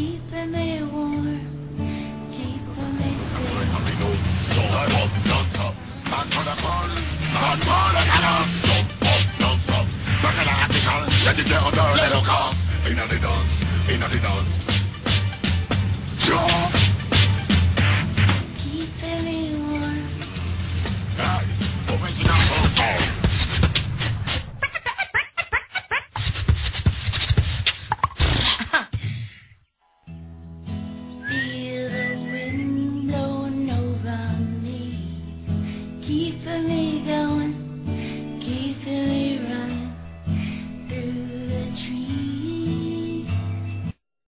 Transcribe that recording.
keeping me warm, keeping me safe. keep for me.